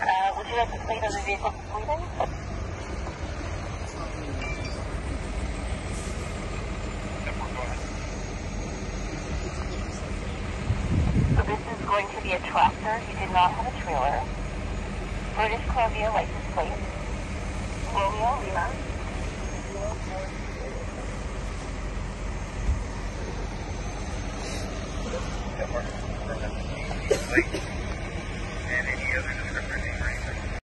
Uh, would you like to plate on the vehicle completed? going to be a tractor. He did not have a trailer. British Columbia license plate. Romeo Lima. I'm